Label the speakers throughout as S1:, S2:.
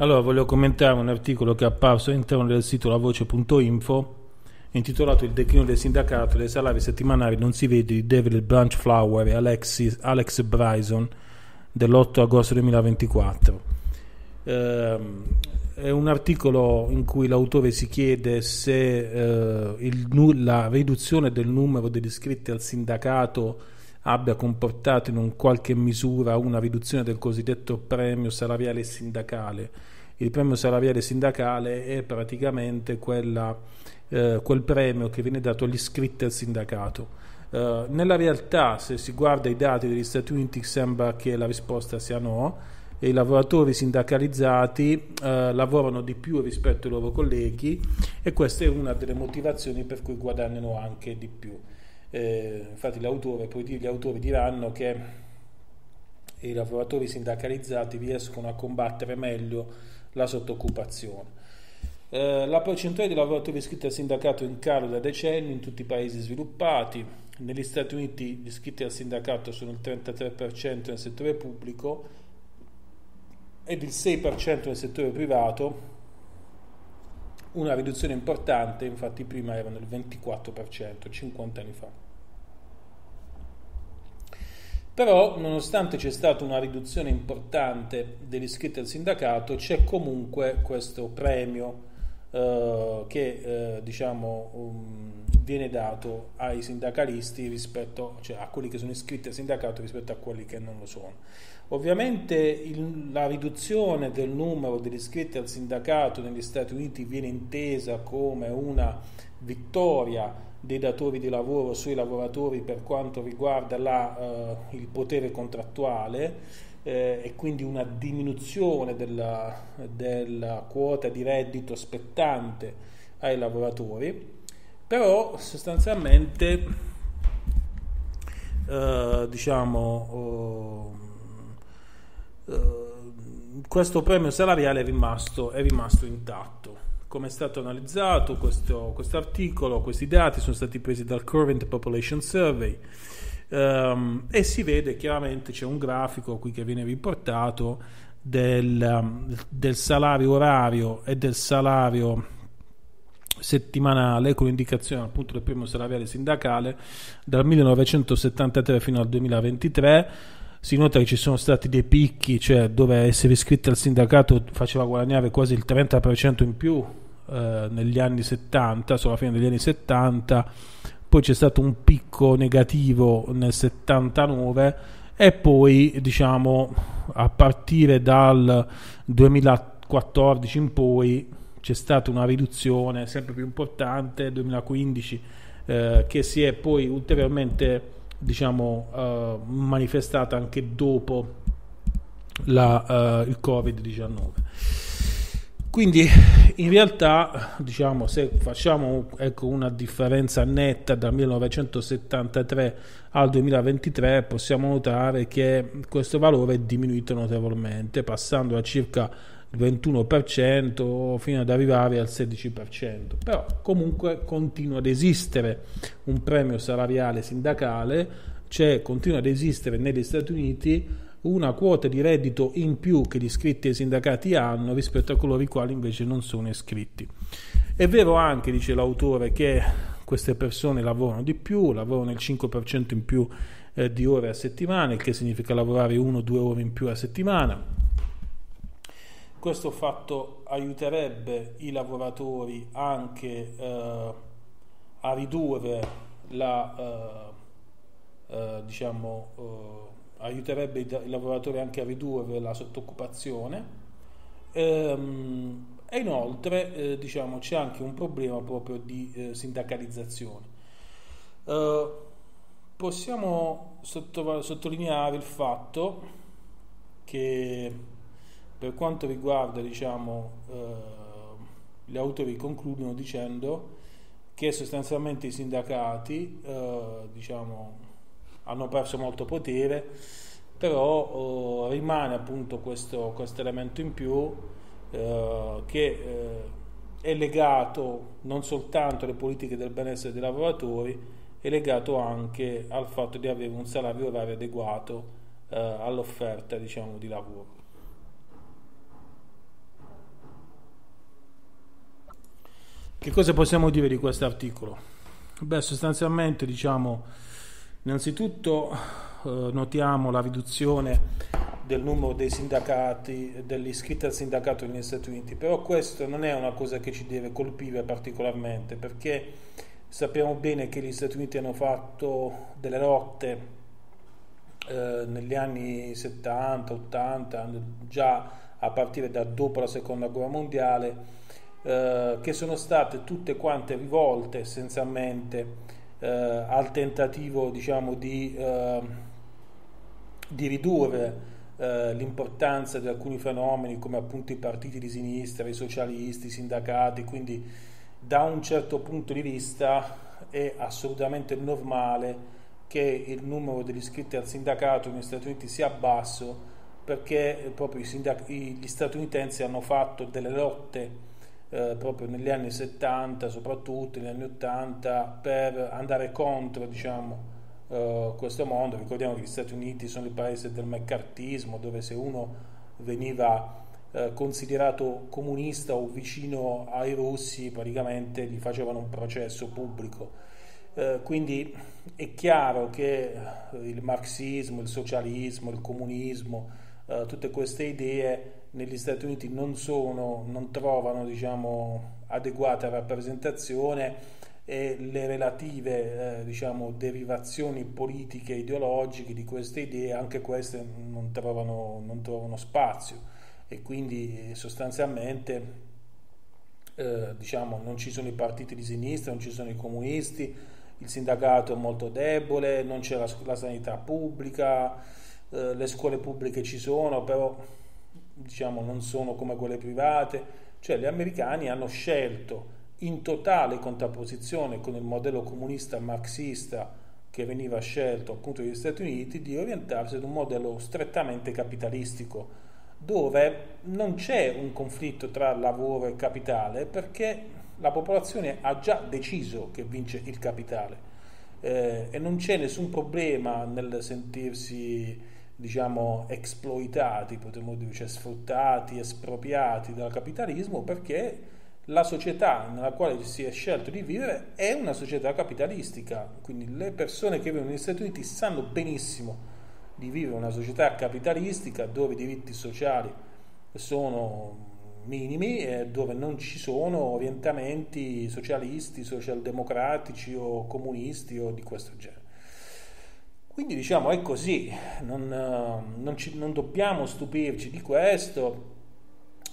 S1: Allora, voglio commentare un articolo che è apparso all'interno del sito lavoce.info intitolato Il declino del sindacato dei salari settimanali non si vede di David Branchflower e Alexis, Alex Bryson dell'8 agosto 2024. Eh, è un articolo in cui l'autore si chiede se eh, il, la riduzione del numero degli iscritti al sindacato abbia comportato in un qualche misura una riduzione del cosiddetto premio salariale sindacale. Il premio salariale sindacale è praticamente quella, eh, quel premio che viene dato agli iscritti al sindacato. Uh, nella realtà, se si guarda i dati degli Stati Uniti, sembra che la risposta sia no. I lavoratori sindacalizzati uh, lavorano di più rispetto ai loro colleghi e questa è una delle motivazioni per cui guadagnano anche di più. Eh, infatti poi gli autori diranno che i lavoratori sindacalizzati riescono a combattere meglio la sottoccupazione. Eh, la percentuale di lavoratori iscritti al sindacato è in calo da decenni in tutti i paesi sviluppati. Negli Stati Uniti gli iscritti al sindacato sono il 33% nel settore pubblico ed il 6% nel settore privato, una riduzione importante, infatti prima erano il 24%, 50 anni fa. Però, nonostante c'è stata una riduzione importante degli iscritti al sindacato, c'è comunque questo premio eh, che eh, diciamo, um, viene dato ai sindacalisti rispetto cioè a quelli che sono iscritti al sindacato rispetto a quelli che non lo sono. Ovviamente il, la riduzione del numero degli iscritti al sindacato negli Stati Uniti viene intesa come una vittoria dei datori di lavoro sui lavoratori per quanto riguarda la, uh, il potere contrattuale eh, e quindi una diminuzione della, della quota di reddito spettante ai lavoratori, però sostanzialmente eh, diciamo questo premio salariale è rimasto, è rimasto intatto. Come è stato analizzato questo articolo, questi dati sono stati presi dal Current Population Survey um, e si vede chiaramente c'è un grafico qui che viene riportato del, del salario orario e del salario settimanale con indicazione appunto del primo salariale sindacale dal 1973 fino al 2023 si nota che ci sono stati dei picchi, cioè dove essere iscritti al sindacato faceva guadagnare quasi il 30% in più eh, negli anni 70, sulla fine degli anni 70, poi c'è stato un picco negativo nel 79 e poi diciamo a partire dal 2014 in poi c'è stata una riduzione sempre più importante 2015 eh, che si è poi ulteriormente diciamo, uh, manifestata anche dopo la, uh, il Covid-19. Quindi in realtà, diciamo, se facciamo ecco, una differenza netta dal 1973 al 2023, possiamo notare che questo valore è diminuito notevolmente, passando a circa 21% fino ad arrivare al 16%. Però comunque continua ad esistere un premio salariale sindacale, cioè continua ad esistere negli Stati Uniti una quota di reddito in più che gli iscritti ai sindacati hanno rispetto a coloro i quali invece non sono iscritti. È vero anche, dice l'autore, che queste persone lavorano di più, lavorano il 5% in più eh, di ore a settimana, il che significa lavorare 1-2 ore in più a settimana questo fatto aiuterebbe i lavoratori anche eh, a ridurre la eh, eh, diciamo eh, aiuterebbe i, lavoratori anche a ridurre la sottoccupazione ehm, e inoltre eh, diciamo c'è anche un problema proprio di eh, sindacalizzazione. Possiamo sottolineare il fatto che per quanto riguarda diciamo, eh, gli autori concludono dicendo che sostanzialmente i sindacati eh, diciamo, hanno perso molto potere, però eh, rimane appunto questo, questo, elemento in più eh, che eh, è legato non soltanto alle politiche del benessere dei lavoratori, è legato anche al fatto di avere un salario orario adeguato eh, all'offerta diciamo, di lavoro. Che cosa possiamo dire di questo articolo? Beh, sostanzialmente diciamo, innanzitutto eh, notiamo la riduzione del numero dei sindacati, degli iscritti al sindacato negli Stati Uniti, però questo non è una cosa che ci deve colpire particolarmente perché sappiamo bene che gli Stati Uniti hanno fatto delle lotte eh, negli anni 70, 80, già a partire da dopo la seconda guerra mondiale eh, che sono state tutte quante rivolte essenzialmente eh, al tentativo diciamo, di, eh, di ridurre eh, l'importanza di alcuni fenomeni come appunto i partiti di sinistra, i socialisti, i sindacati, quindi da un certo punto di vista è assolutamente normale che il numero degli iscritti al sindacato negli Stati Uniti sia basso perché proprio gli statunitensi hanno fatto delle lotte eh, proprio negli anni 70, soprattutto negli anni 80, per andare contro diciamo, eh, questo mondo. Ricordiamo che gli Stati Uniti sono il paese del meccartismo, dove se uno veniva eh, considerato comunista o vicino ai russi, praticamente gli facevano un processo pubblico. Eh, quindi è chiaro che il marxismo, il socialismo, il comunismo, eh, tutte queste idee negli Stati Uniti non, sono, non trovano diciamo, adeguata rappresentazione e le relative eh, diciamo, derivazioni politiche e ideologiche di queste idee, anche queste non trovano, non trovano spazio. E quindi sostanzialmente eh, diciamo, non ci sono i partiti di sinistra, non ci sono i comunisti, il sindacato è molto debole, non c'è la, la sanità pubblica, eh, le scuole pubbliche ci sono, però diciamo, non sono come quelle private, cioè gli americani hanno scelto in totale contrapposizione con il modello comunista marxista che veniva scelto appunto dagli Stati Uniti di orientarsi ad un modello strettamente capitalistico dove non c'è un conflitto tra lavoro e capitale perché la popolazione ha già deciso che vince il capitale. Eh, e non c'è nessun problema nel sentirsi diciamo, esploitati, potremmo dire, cioè sfruttati, espropriati dal capitalismo perché la società nella quale si è scelto di vivere è una società capitalistica, quindi le persone che vivono negli Stati Uniti sanno benissimo di vivere una società capitalistica dove i diritti sociali sono minimi e dove non ci sono orientamenti socialisti, socialdemocratici o comunisti o di questo genere. Quindi diciamo è così, non, eh, non, ci, non dobbiamo stupirci di questo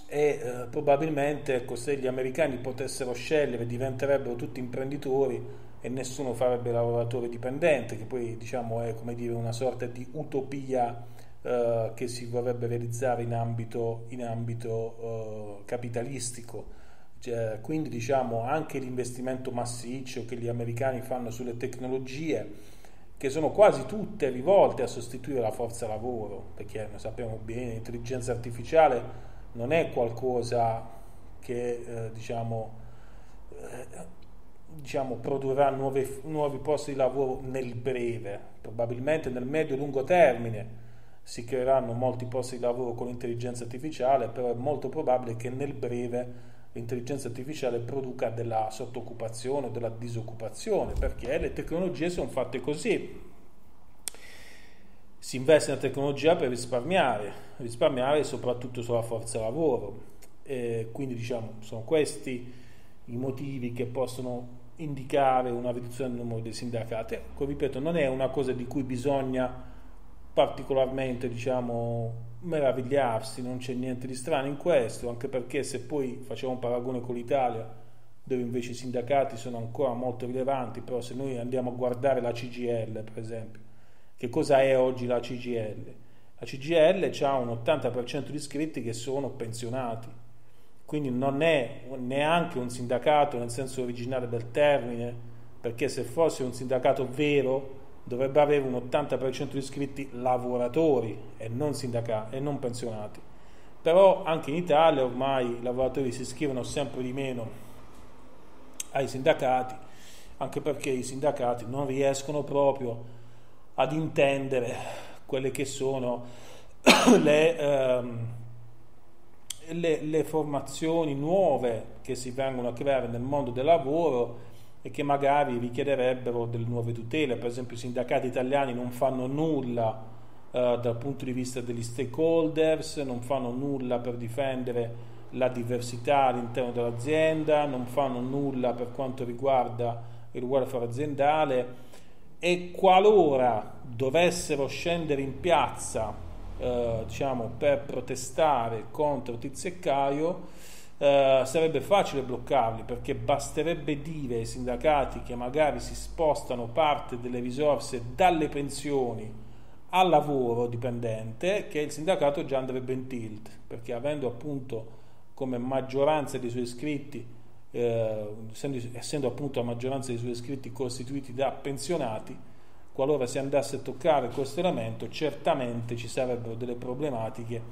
S1: e eh, probabilmente ecco, se gli americani potessero scegliere diventerebbero tutti imprenditori e nessuno farebbe lavoratore dipendente, che poi diciamo è come dire una sorta di utopia eh, che si vorrebbe realizzare in ambito, in ambito eh, capitalistico. Cioè, quindi diciamo anche l'investimento massiccio che gli americani fanno sulle tecnologie che sono quasi tutte rivolte a sostituire la forza lavoro, perché noi sappiamo bene, l'intelligenza artificiale non è qualcosa che eh, diciamo, eh, diciamo, produrrà nuove, nuovi posti di lavoro nel breve, probabilmente nel medio-lungo termine si creeranno molti posti di lavoro con l'intelligenza artificiale, però è molto probabile che nel breve l'intelligenza artificiale produca della sottoccupazione, della disoccupazione, perché le tecnologie sono fatte così. Si investe nella tecnologia per risparmiare, risparmiare soprattutto sulla forza lavoro. E quindi diciamo sono questi i motivi che possono indicare una riduzione del numero dei sindacati. Ecco, ripeto, non è una cosa di cui bisogna particolarmente diciamo meravigliarsi, non c'è niente di strano in questo, anche perché se poi facciamo un paragone con l'Italia, dove invece i sindacati sono ancora molto rilevanti, però se noi andiamo a guardare la CGL, per esempio, che cosa è oggi la CGL? La CGL ha un 80% di iscritti che sono pensionati, quindi non è neanche un sindacato nel senso originale del termine, perché se fosse un sindacato vero dovrebbe avere un 80% di iscritti lavoratori e non, sindaca- e non pensionati. Però anche in Italia ormai i lavoratori si iscrivono sempre di meno ai sindacati, anche perché i sindacati non riescono proprio ad intendere quelle che sono le, ehm, le, le, formazioni nuove che si vengono a creare nel mondo del lavoro e che magari richiederebbero delle nuove tutele. Per esempio i sindacati italiani non fanno nulla eh, dal punto di vista degli stakeholders, non fanno nulla per difendere la diversità all'interno dell'azienda, non fanno nulla per quanto riguarda il welfare aziendale e qualora dovessero scendere in piazza eh, diciamo, per protestare contro Tizio e Caio eh, sarebbe facile bloccarli perché basterebbe dire ai sindacati che magari si spostano parte delle risorse dalle pensioni al lavoro dipendente che il sindacato già andrebbe in tilt perché avendo appunto come maggioranza dei suoi iscritti, eh, essendo, essendo, appunto la maggioranza dei suoi iscritti costituiti da pensionati, qualora si andasse a toccare questo elemento, certamente ci sarebbero delle problematiche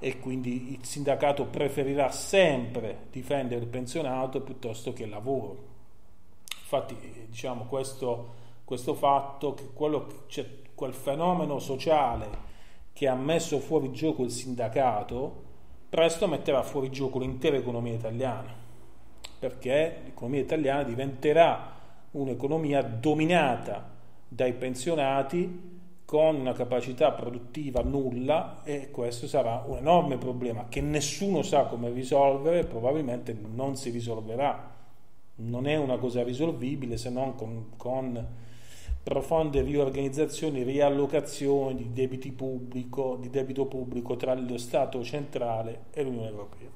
S1: e quindi il sindacato preferirà sempre difendere il pensionato piuttosto che il lavoro. Infatti, diciamo, questo, questo fatto, che quello, cioè, quel fenomeno sociale che ha messo fuori gioco il sindacato, presto metterà fuori gioco l'intera economia italiana, perché l'economia italiana diventerà un'economia dominata dai pensionati con una capacità produttiva nulla e questo sarà un enorme problema che nessuno sa come risolvere, probabilmente non si risolverà, non è una cosa risolvibile se non con, con profonde riorganizzazioni, riallocazioni di, debiti pubblico, di debito pubblico tra lo Stato centrale e l'Unione Europea.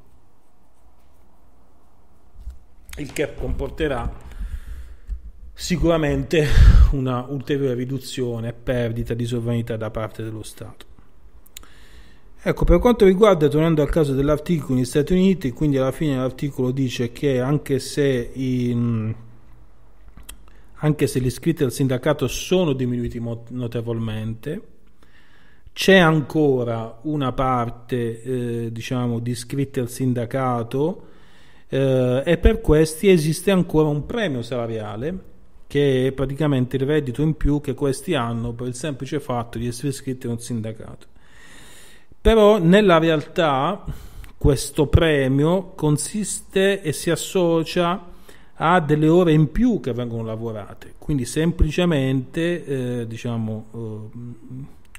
S1: Il che comporterà sicuramente una ulteriore riduzione e perdita di sovranità da parte dello Stato. Ecco, per quanto riguarda, tornando al caso dell'articolo negli Stati Uniti, quindi alla fine l'articolo dice che anche se in, anche se gli iscritti al sindacato sono diminuiti notevolmente, c'è ancora una parte eh, diciamo di iscritti al sindacato eh, e per questi esiste ancora un premio salariale che è praticamente il reddito in più che questi hanno per il semplice fatto di essere iscritti a un sindacato. Però nella realtà questo premio consiste e si associa ha delle ore in più che vengono lavorate, quindi semplicemente eh, diciamo, eh,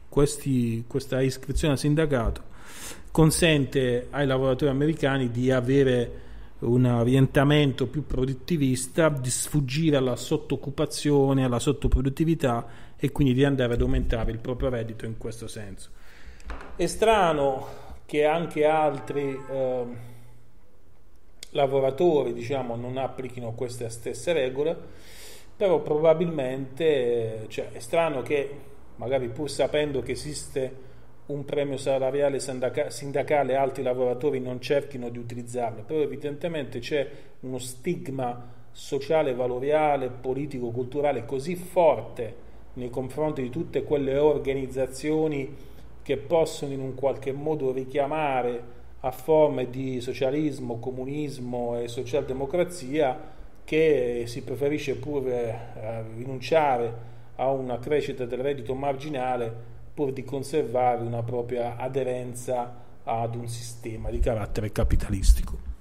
S1: questi, questa iscrizione al sindacato consente ai lavoratori americani di avere un orientamento più produttivista, di sfuggire alla sottoccupazione, alla sottoproduttività e quindi di andare ad aumentare il proprio reddito in questo senso. È strano che anche altri eh, lavoratori diciamo, non applichino queste stesse regole, però probabilmente cioè, è strano che magari pur sapendo che esiste un premio salariale sindacale altri lavoratori non cerchino di utilizzarlo, però evidentemente c'è uno stigma sociale, valoriale, politico, culturale così forte nei confronti di tutte quelle organizzazioni che possono in un qualche modo richiamare a forme di socialismo, comunismo e socialdemocrazia che si preferisce pure eh, rinunciare a una crescita del reddito marginale pur di conservare una propria aderenza ad un sistema di carattere capitalistico.